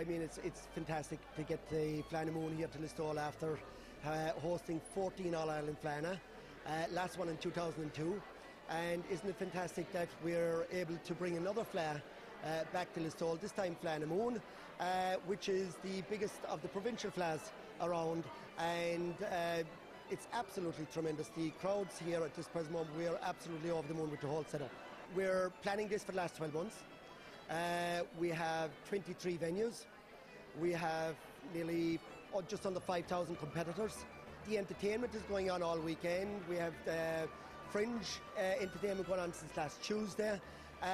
I mean, it's it's fantastic to get the Fleadh na Mumhan here to Listowel after uh, hosting 14 All Ireland Flana, uh, last one in 2002. And isn't it fantastic that we're able to bring another Fleadh uh, back to Listowel, this time Fleadh na Mumhan, uh, which is the biggest of the provincial Fleadhs around. And uh, it's absolutely tremendous. The crowds here at this present moment, we are absolutely over the moon with the whole setup. We're planning this for the last 12 months. Uh, we have 23 venues. We have nearly oh, just under 5,000 competitors. The entertainment is going on all weekend. We have the fringe uh, entertainment going on since last Tuesday. Uh,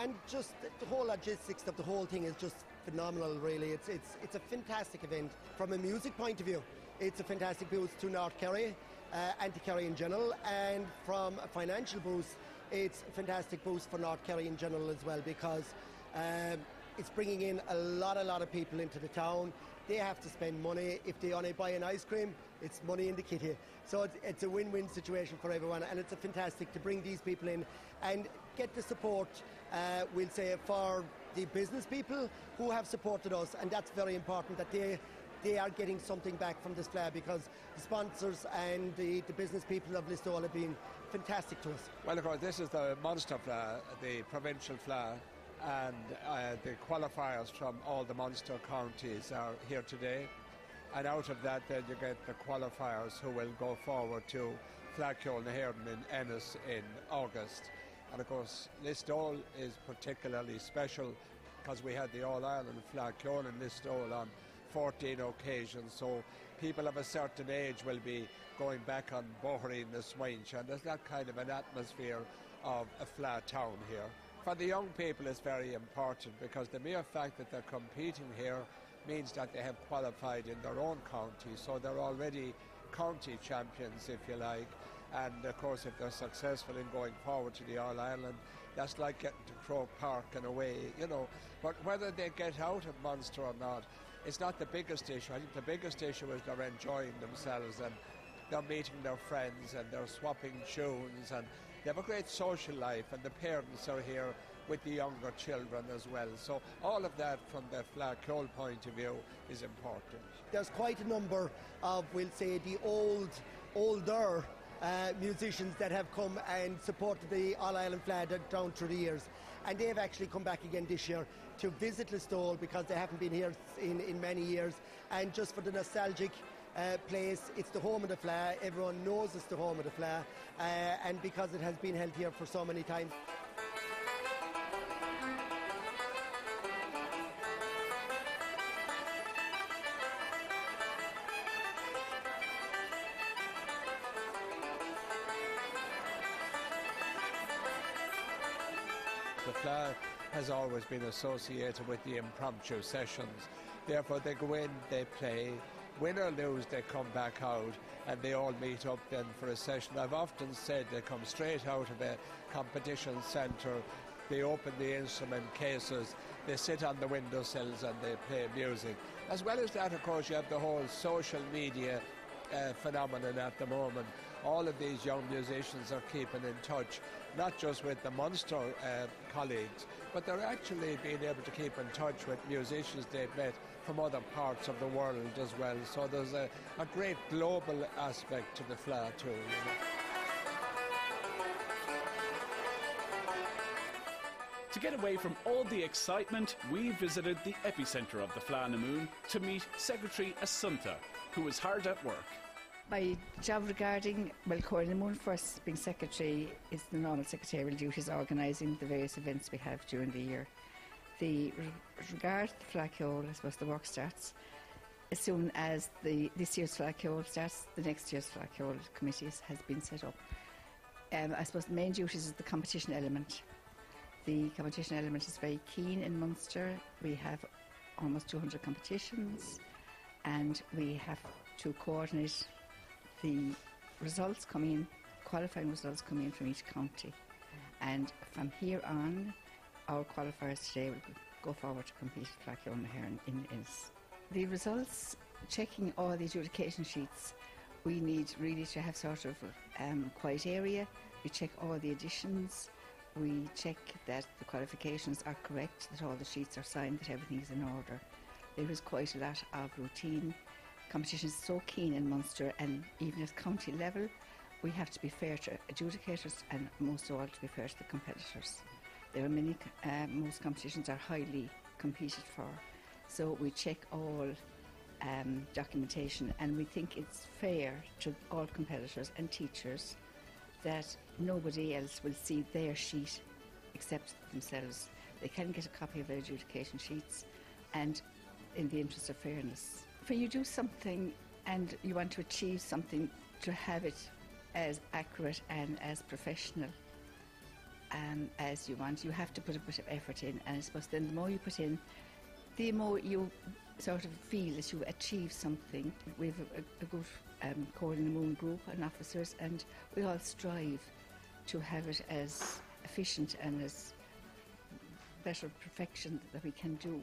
and just the whole logistics of the whole thing is just phenomenal, really. It's, it's, it's a fantastic event from a music point of view. It's a fantastic boost to North Kerry uh, and to Kerry in general. And from a financial boost, it's a fantastic boost for North Kerry in general as well because um, it's bringing in a lot, a lot of people into the town. They have to spend money. If they only buy an ice cream, it's money in the kitty. So it's, it's a win-win situation for everyone, and it's a fantastic to bring these people in and get the support. Uh, we'll say for the business people who have supported us, and that's very important that they they are getting something back from this Fleadh because the sponsors and the, the business people of Listowel have been fantastic to us. Well, of course, this is the Munster Fleadh, the provincial Fleadh and uh, the qualifiers from all the Munster counties are here today. And out of that, then you get the qualifiers who will go forward to Fleadh na hÉireann in Ennis in August. And of course, Listowel is particularly special because we had the All Ireland Fleadh in Listowel on 14 occasions. So people of a certain age will be going back on Bohri and the Swainch, and there's that kind of an atmosphere of a flat town here for the young people it's very important because the mere fact that they're competing here means that they have qualified in their own county, so they're already county champions, if you like. And of course, if they're successful in going forward to the All Ireland, that's like getting to Croke Park in a way, you know. But whether they get out of Munster or not, it's not the biggest issue. I think the biggest issue is they're enjoying themselves and they're meeting their friends and they're swapping tunes and they have a great social life and the parents are here with the younger children as well. So all of that from the Fleadh point of view is important. There's quite a number of, we'll say, the old, older uh, musicians that have come and supported the All Ireland Fleadh down through the years. And they've actually come back again this year to visit Listowel because they haven't been here in, in many years. And just for the nostalgic uh, place. It's the home of the Fleadh. Everyone knows it's the home of the Fleadh, uh, and because it has been held here for so many times. The Fleadh has always been associated with the impromptu sessions. Therefore, they go in, they play, win or lose, they come back out and they all meet up then for a session. I've often said they come straight out of a competition centre, they open the instrument cases, they sit on the windowsills and they play music. As well as that, of course, you have the whole social media uh, phenomenon at the moment. All of these young musicians are keeping in touch, not just with the Munster uh, colleagues, but they're actually being able to keep in touch with musicians they've met from other parts of the world as well. So there's a, a great global aspect to the Fleadh too. You know. To get away from all the excitement, we visited the epicentre of the Fleadh Mumhan to meet Secretary Asunta, who was hard at work. My job regarding, well, Corey Moon first being secretary is the normal secretarial duties organising the various events we have during the year the regard the Fleadh I suppose the work starts as soon as the this year's Fleadh starts, the next year's Fleadh committee has been set up. Um, I suppose the main duties is the competition element. The competition element is very keen in Munster. We have almost 200 competitions and we have to coordinate the results coming in, qualifying results coming in from each county. And from here on, our qualifiers today will go forward to compete at here in, in Ennis. The results, checking all the adjudication sheets, we need really to have sort of um, quiet area. We check all the additions. We check that the qualifications are correct, that all the sheets are signed, that everything is in order. there is quite a lot of routine. Competition is so keen in Munster, and even at county level, we have to be fair to adjudicators and most of all to be fair to the competitors. There are many, uh, most competitions are highly competed for, so we check all um, documentation and we think it's fair to all competitors and teachers that nobody else will see their sheet except themselves. They can get a copy of their adjudication sheets and in the interest of fairness. When you do something and you want to achieve something, to have it as accurate and as professional um, as you want, you have to put a bit of effort in. And I suppose then the more you put in, the more you sort of feel that you achieve something. We have a, a good um, in the Moon group and officers, and we all strive to have it as efficient and as better perfection that we can do.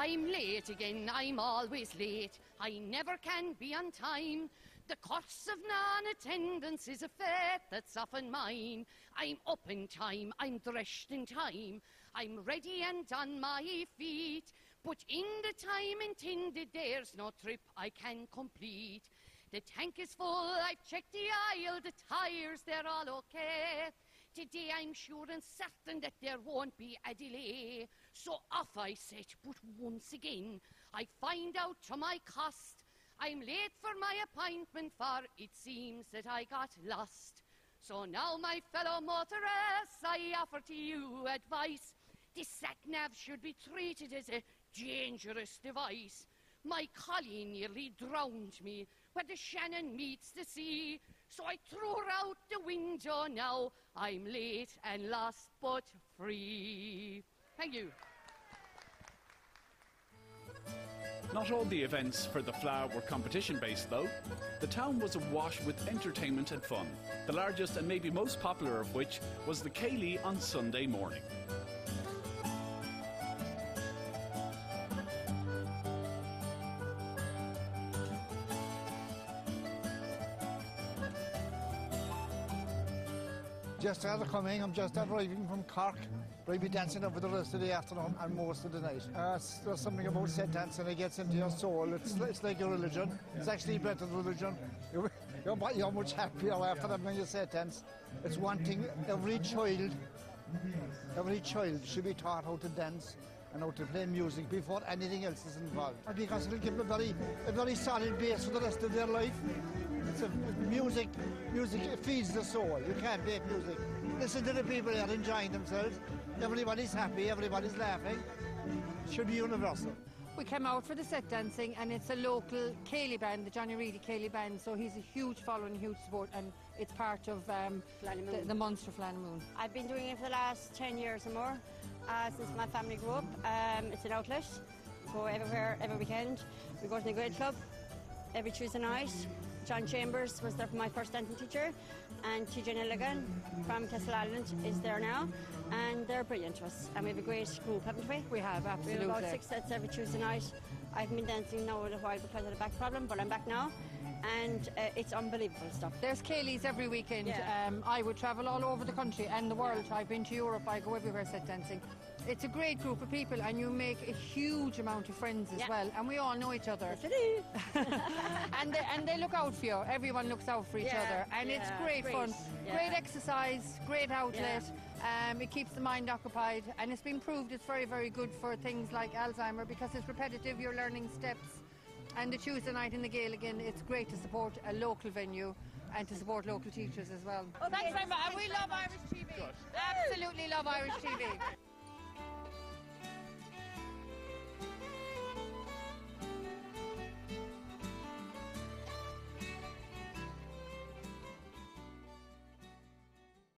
I'm late again, I'm always late. I never can be on time. The cost of non-attendance is a fate that's often mine. I'm up in time, I'm dressed in time. I'm ready and on my feet. But in the time intended, there's no trip I can complete. The tank is full, I've checked the aisle, the tires, they're all okay. Today I'm er sure and certain that there won't be a delay. So off I set, but once again I find out to my cost I'm late for my appointment, for it seems that I got lost. So now, my fellow motorists, I offer to you advice. This sat-nav should be treated as a dangerous device. My collie nearly drowned me where the Shannon meets the sea. So I threw her out the window now. I'm late and lost but free. Thank you. Not all the events for the Fleadh were competition based though. The town was awash with entertainment and fun, the largest and maybe most popular of which was the Céilí on Sunday morning. Just after coming, I'm just arriving from Cork. I'll be dancing over the rest of the afternoon and most of the night. Uh, there's something about set dancing that gets into your soul. It's, it's like a religion. It's actually better than religion. You're, you're, you're much happier after that when you set dance. It's one thing every child, every child should be taught how to dance and how to play music before anything else is involved. Because it'll give them a very, a very solid base for the rest of their life. It's a, music, music feeds the soul. You can't play music. Listen to the people that are enjoying themselves. Everybody's happy, everybody's laughing. It should be universal. We came out for the set dancing and it's a local Céilí band, the Johnny Reidy Céilí band, so he's a huge following, huge support and it's part of um, the, the Munster Moon. I've been doing it for the last 10 years or more, uh, since my family grew up. Um, it's an outlet, go everywhere, every weekend. We go to the Great Club every Tuesday night. John Chambers was there for my first dancing teacher, and TJ Nelligan from Castleisland is there now, and they're brilliant to us. And we have a great group, haven't we? We have, absolutely. We have about six sets every Tuesday night. I haven't been dancing now in a while because of the back problem, but I'm back now. And uh, it's unbelievable stuff. There's Céilís every weekend. Yeah. Um, I would travel all over the country and the world. I've been to Europe. I go everywhere set dancing. It's a great group of people, and you make a huge amount of friends as Yeah. well. And we all know each other. Yes, it is. and they, and they look out for you. Everyone looks out for each Yeah, other, and it's great, great, fun, yeah. great exercise, great outlet. Um, it keeps the mind occupied, and it's been proved it's very, very good for things like Alzheimer because it's repetitive. You're learning steps, and the Tuesday night in the Gale again. It's great to support a local venue. and to support local teachers as well. Oh, thanks very much. And we love Irish TV. Absolutely love Irish TV.